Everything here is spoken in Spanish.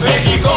México.